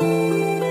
Another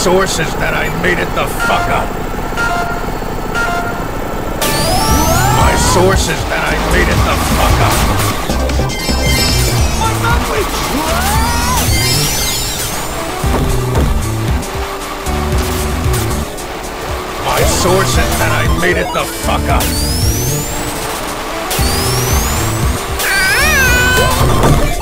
My source that I made it the fuck up. My sources that I made it the fuck up. My sources that I made it the fuck up. My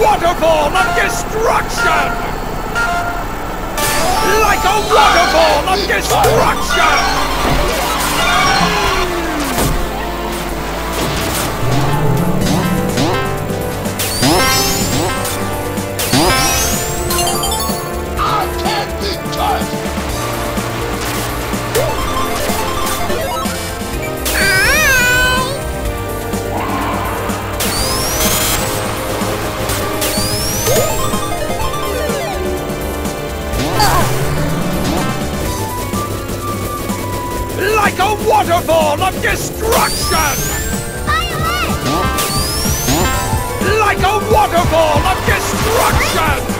waterfall of destruction! Like a waterfall of destruction! A waterfall of destruction! Like a waterfall of destruction!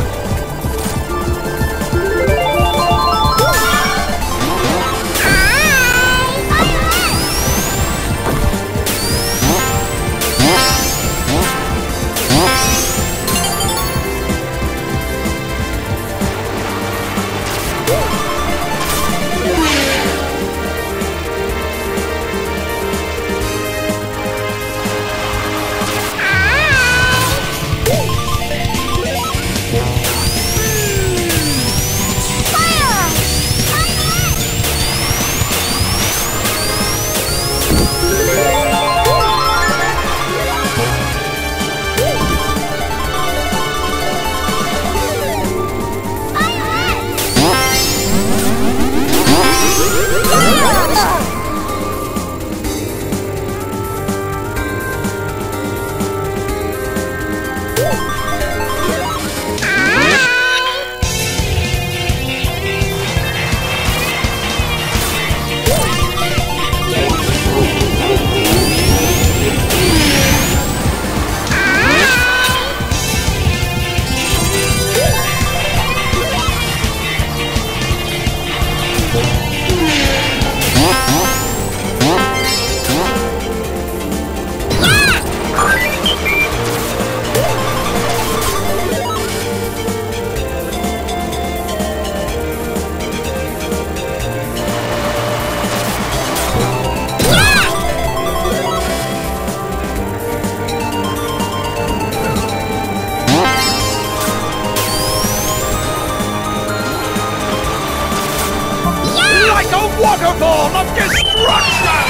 Destruction!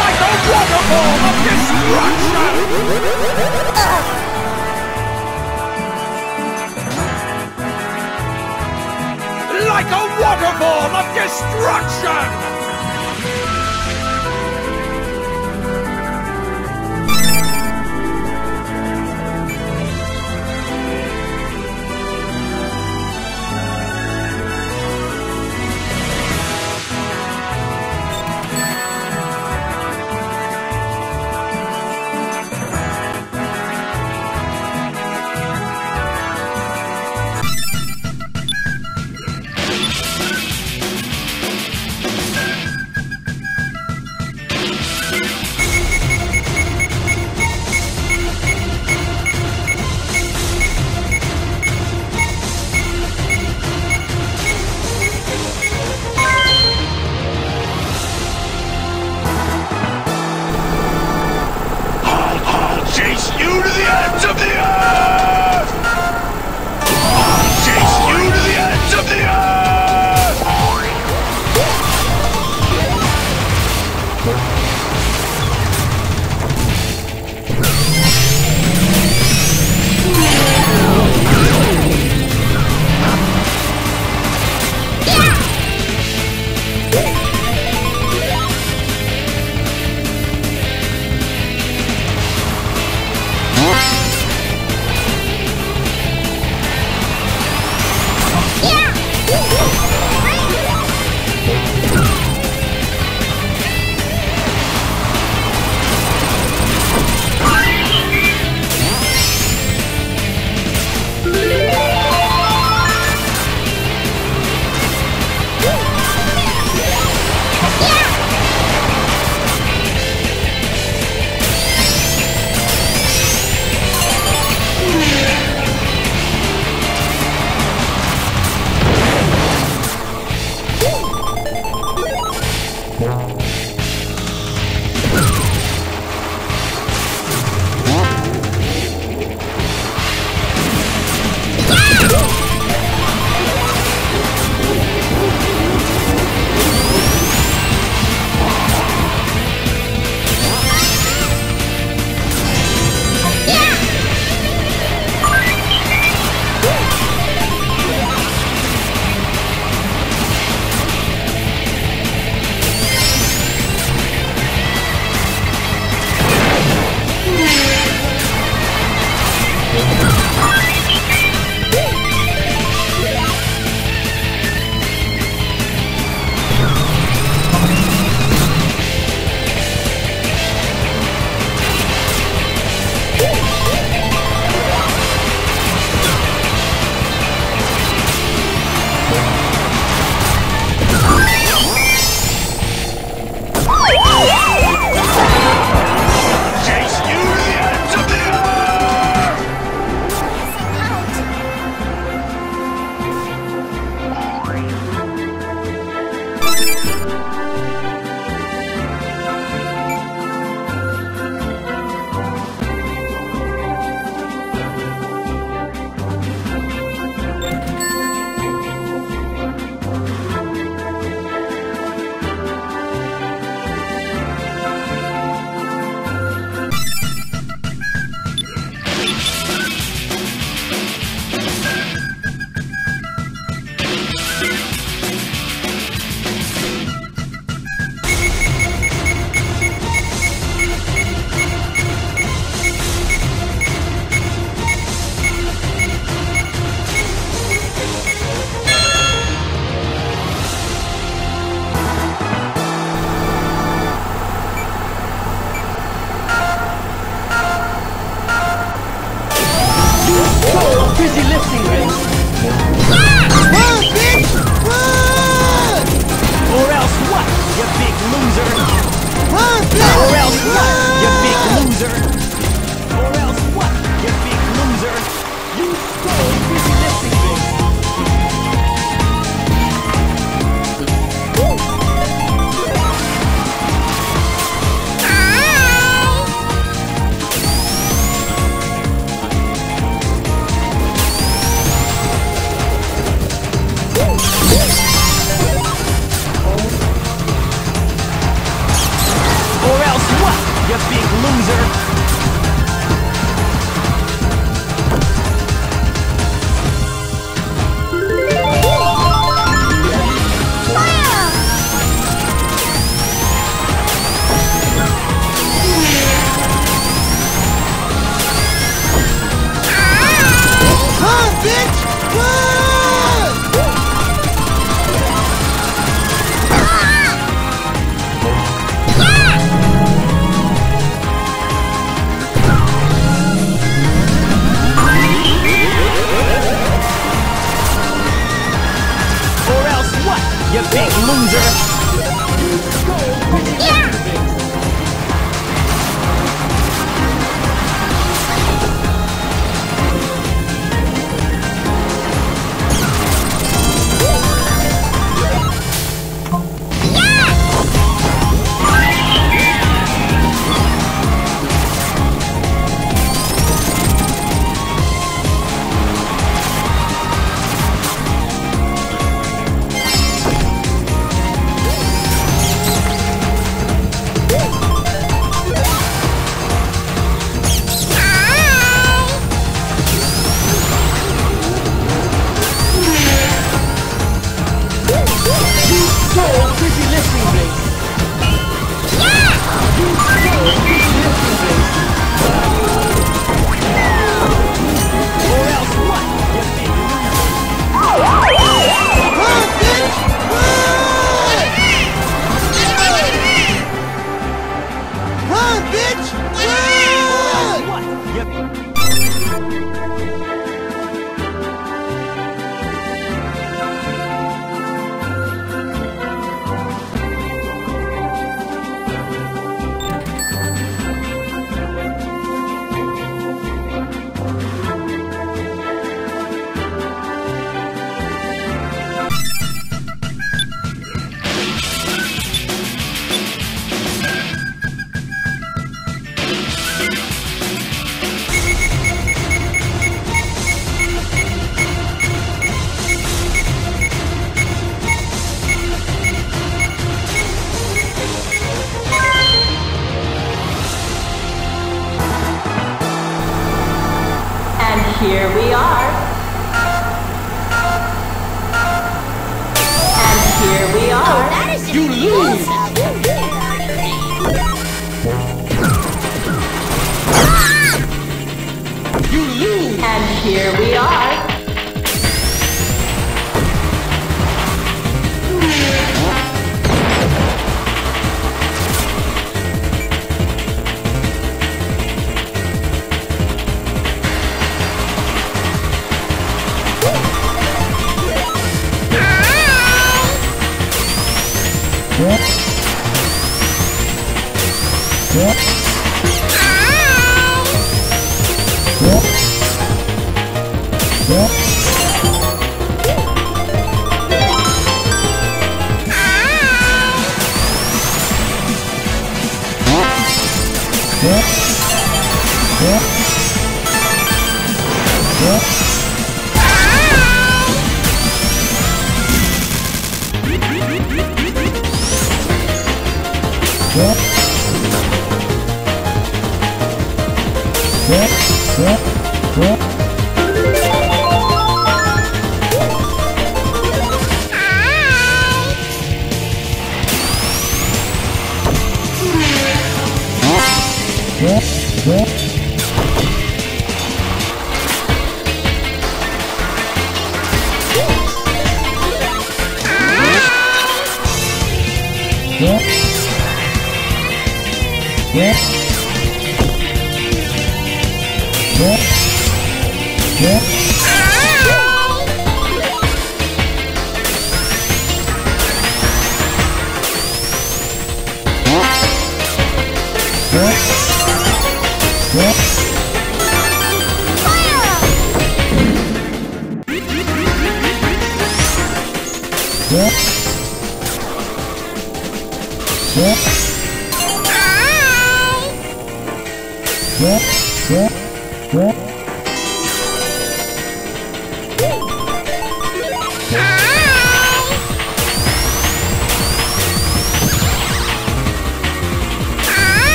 Like a waterfall of destruction! Like a waterfall of destruction!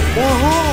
A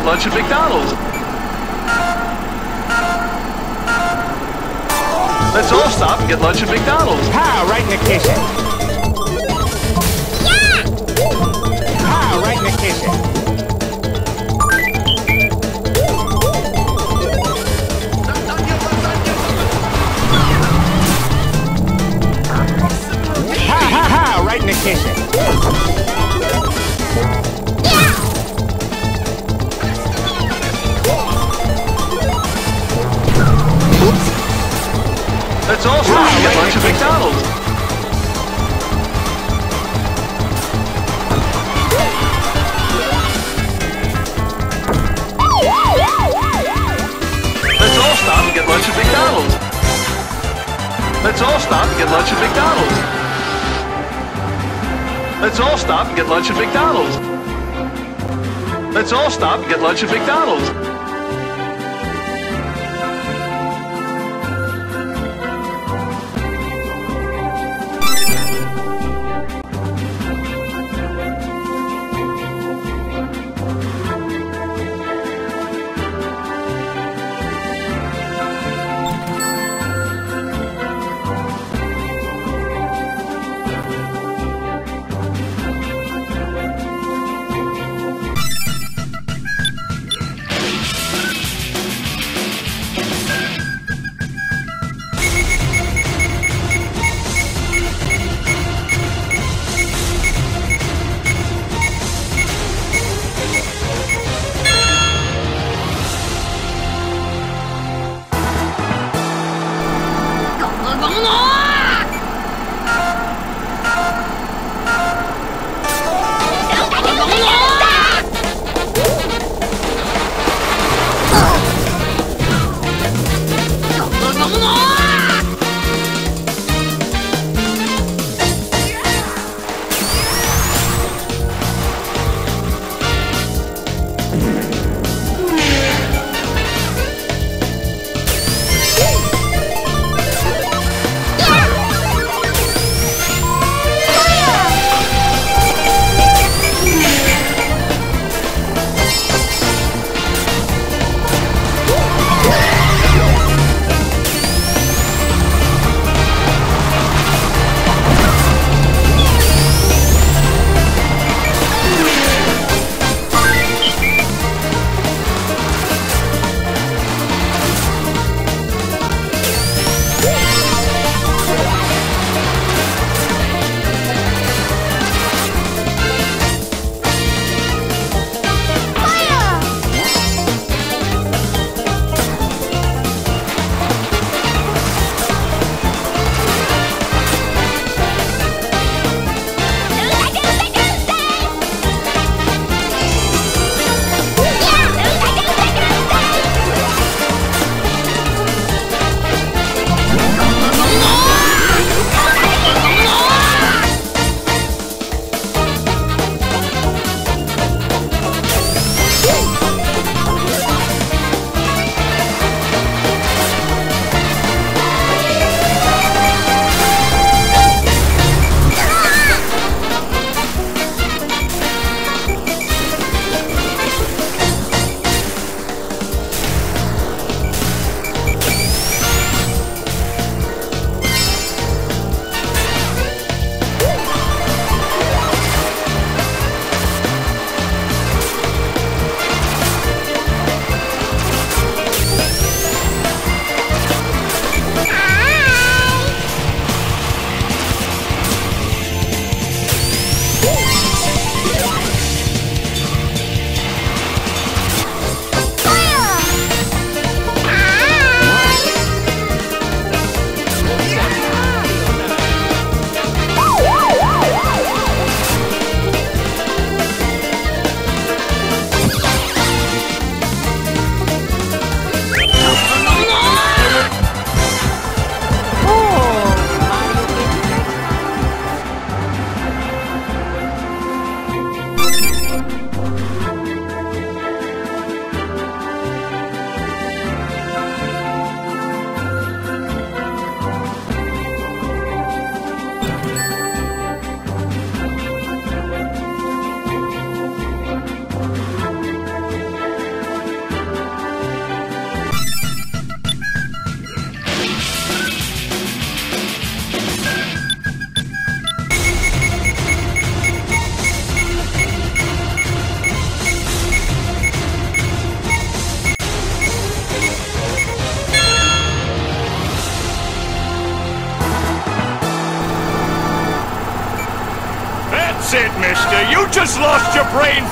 get lunch at McDonald's. Let's all stop and get lunch at McDonald's. Let's all stop and get lunch at McDonald's. Let's all stop and get lunch at McDonald's.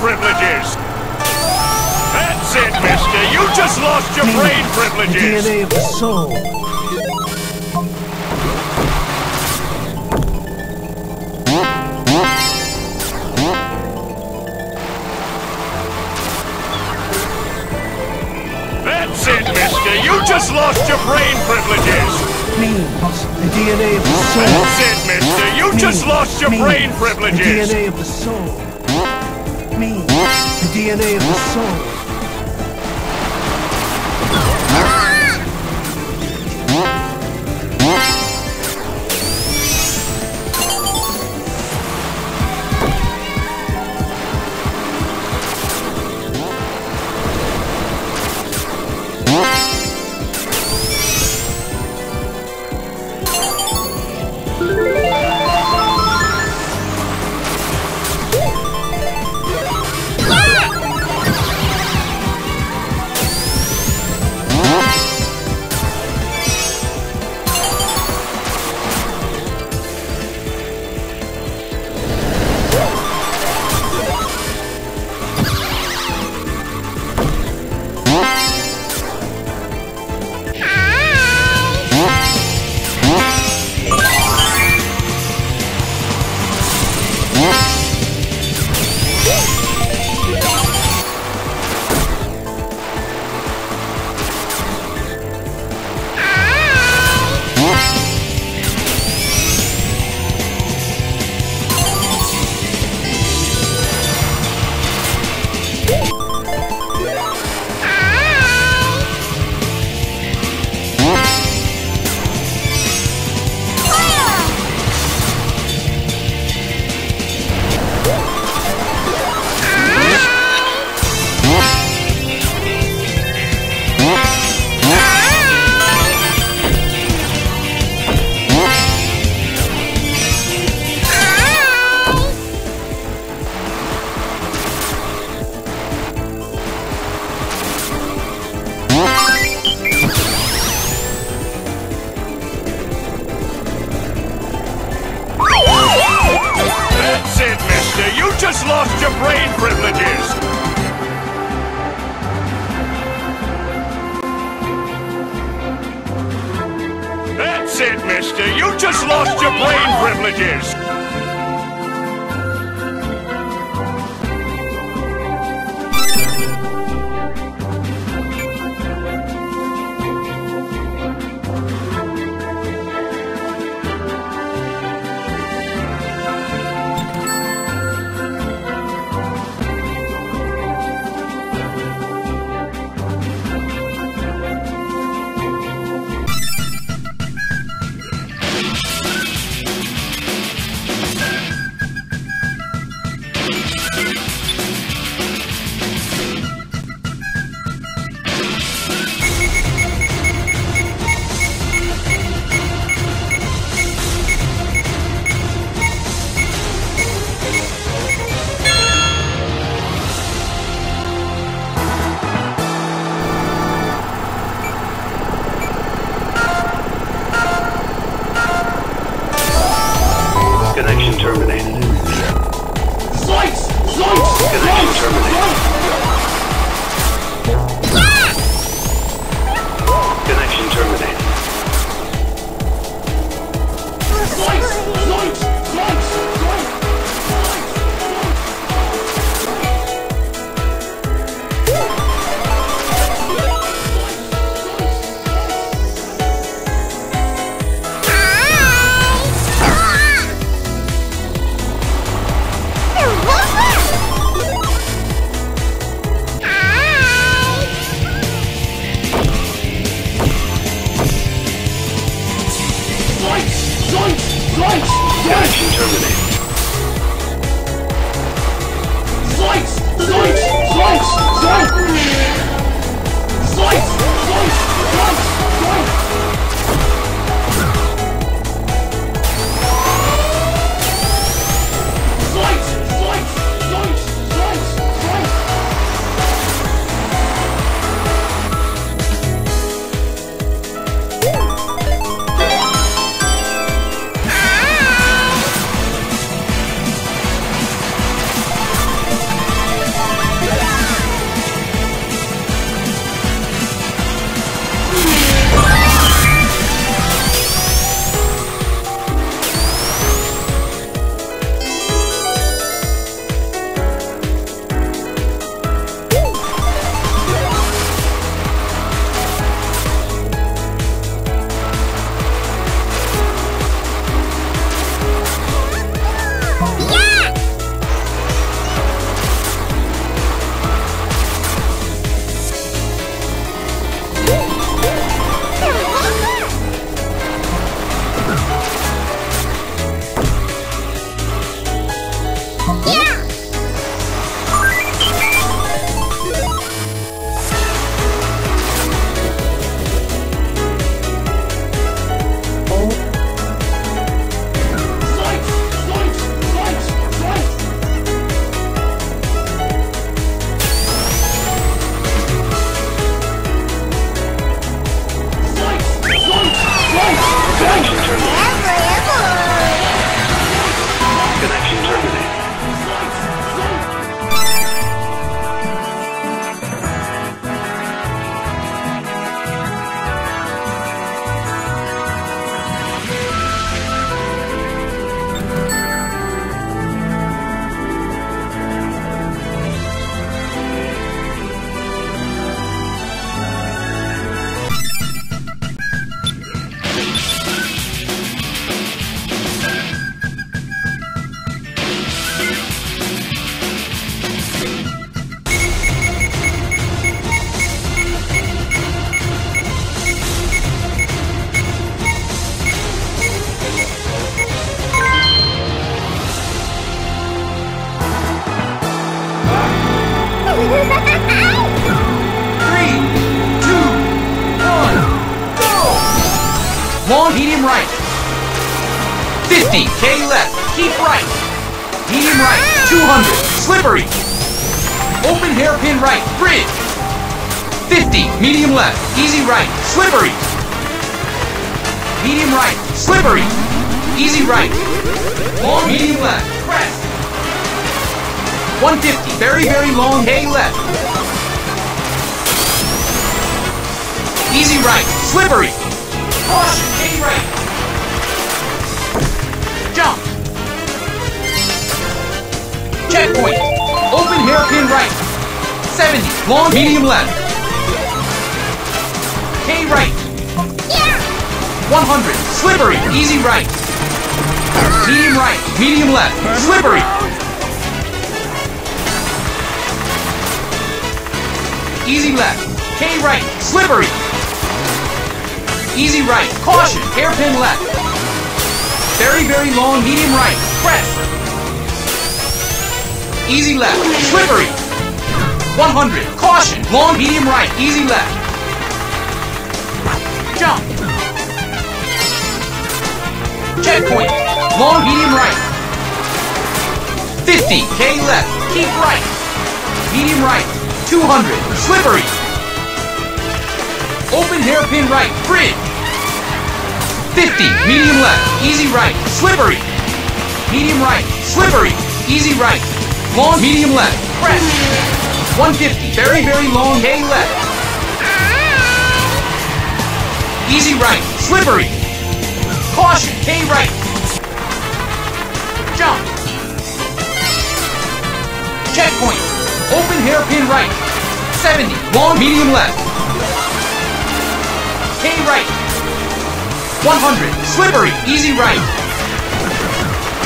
Privileges. That's it, mister. You just lost your brain privileges. DNA of the soul. That's it, mister. You just lost your brain privileges. Means the DNA of the soul. That's it, mister. You just lost your Means brain The privileges. DNA of the soul. DNA of the soul. Easy right, slippery. Medium right, slippery, easy right. Long, medium left, press. 150, very, very long, K left. Easy right, slippery. Caution, K right. Jump. Checkpoint. Open hairpin right. 70, long, medium left. K right. 100, slippery, easy right.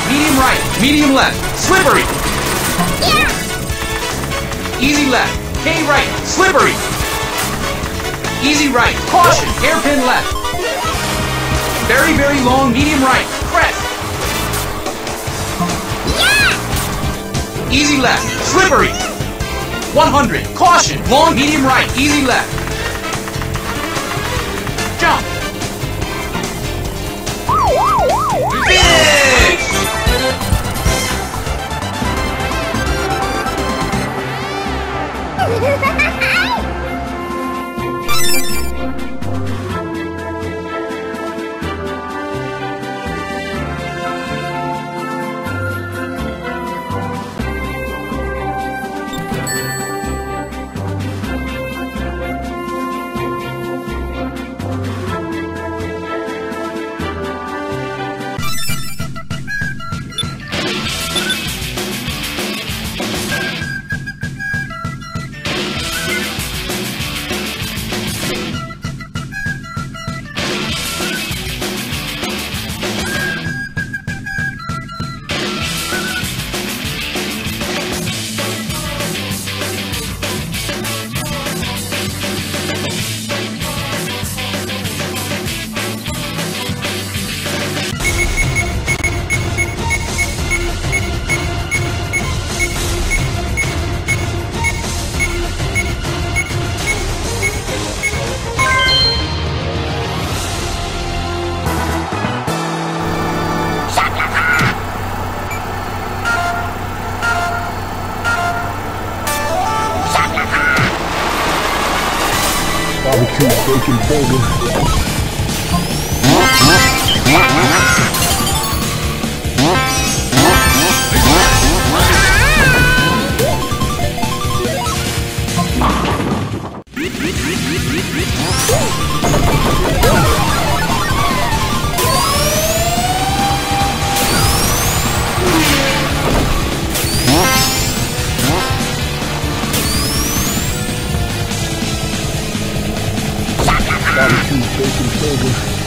Medium right, medium left, slippery. Easy left, K right, slippery. Easy right, caution, hairpin left. Very, very long, medium right, crest. Easy left, slippery. 100, caution, long, medium right, easy left. Jump. Finish! feito em todos